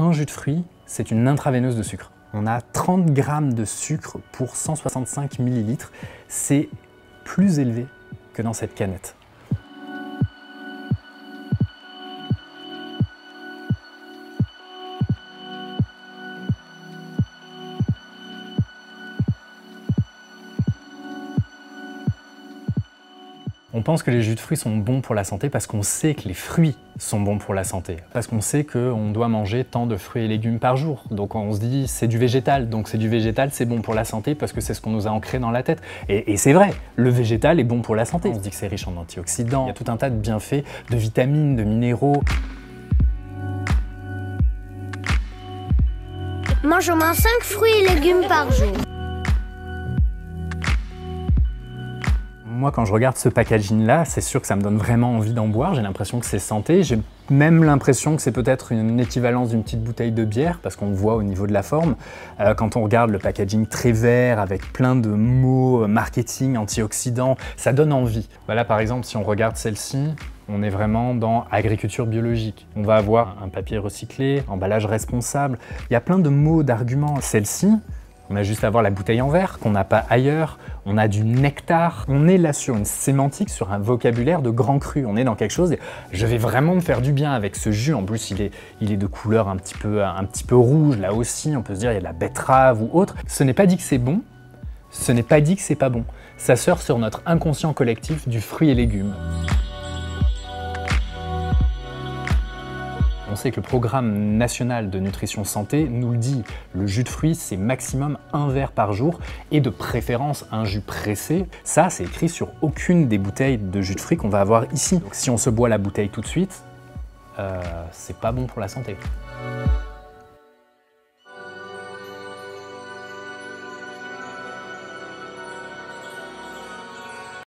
un jus de fruits, c'est une intraveineuse de sucre. On a 30 grammes de sucre pour 165 millilitres. C'est plus élevé que dans cette canette. On pense que les jus de fruits sont bons pour la santé parce qu'on sait que les fruits sont bons pour la santé. Parce qu'on sait qu'on doit manger tant de fruits et légumes par jour. Donc on se dit c'est du végétal, donc c'est du végétal, c'est bon pour la santé parce que c'est ce qu'on nous a ancré dans la tête. Et, et c'est vrai, le végétal est bon pour la santé. On se dit que c'est riche en antioxydants, il y a tout un tas de bienfaits, de vitamines, de minéraux. Mange au moins 5 fruits et légumes par jour. Moi, quand je regarde ce packaging-là, c'est sûr que ça me donne vraiment envie d'en boire. J'ai l'impression que c'est santé. J'ai même l'impression que c'est peut-être une équivalence d'une petite bouteille de bière, parce qu'on voit au niveau de la forme. Euh, quand on regarde le packaging très vert, avec plein de mots euh, marketing, antioxydants, ça donne envie. Voilà, par exemple, si on regarde celle-ci, on est vraiment dans agriculture biologique. On va avoir un papier recyclé, emballage responsable. Il y a plein de mots, d'arguments. Celle-ci, on a juste à voir la bouteille en verre qu'on n'a pas ailleurs. On a du nectar. On est là sur une sémantique, sur un vocabulaire de grand cru. On est dans quelque chose. Je vais vraiment me faire du bien avec ce jus. En plus, il est, il est de couleur un petit, peu, un petit peu rouge. Là aussi, on peut se dire il y a de la betterave ou autre. Ce n'est pas dit que c'est bon. Ce n'est pas dit que c'est pas bon. Ça sort sur notre inconscient collectif du fruit et légumes. Sait que le programme national de nutrition santé nous le dit, le jus de fruits c'est maximum un verre par jour et de préférence un jus pressé. Ça c'est écrit sur aucune des bouteilles de jus de fruits qu'on va avoir ici. Donc si on se boit la bouteille tout de suite, euh, c'est pas bon pour la santé.